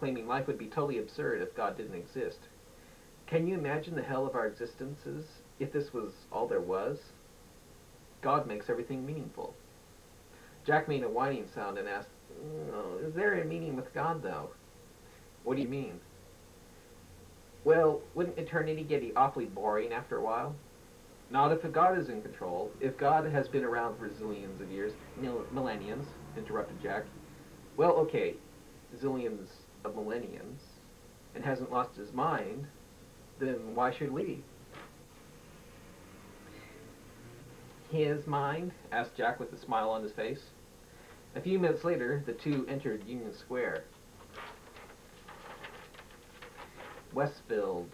claiming life would be totally absurd if God didn't exist. Can you imagine the hell of our existences if this was all there was? God makes everything meaningful. Jack made a whining sound and asked, "Oh, Is there a meaning with God, though? What do you mean? Well, wouldn't eternity get awfully boring after a while? Not if a God is in control. If God has been around for zillions of years, mil- millenniums, interrupted Jack. Well, okay, zillions of millenniums, and hasn't lost his mind, then why should we? His mind? asked Jack with a smile on his face. A few minutes later, the two entered Union Square. Westfield,